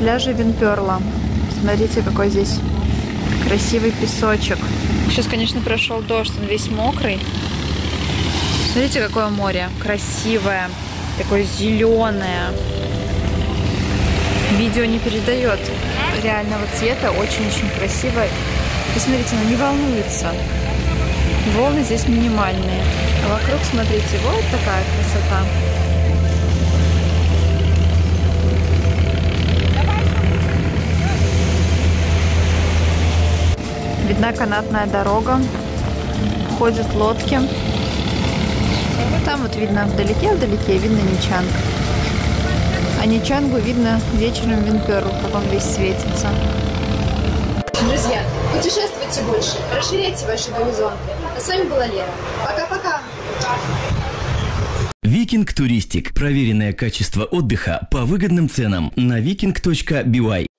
пляже Винперла. Смотрите, какой здесь красивый песочек. Сейчас, конечно, прошел дождь, он весь мокрый. Смотрите, какое море красивое, такое зеленое. Видео не передает реального цвета, очень-очень красиво. Посмотрите, она не волнуется. Волны здесь минимальные. А вокруг, смотрите, вот такая красота. Видна канатная дорога, ходят лодки. Там вот видно вдалеке, вдалеке видно Ничанг. А Ничангу видно вечером Винперл, как он весь светится. Друзья, путешествуйте больше, расширяйте ваши горизонты. А с вами была Лера. Пока-пока. Викинг Туристик. Проверенное качество отдыха по выгодным ценам на viking.by.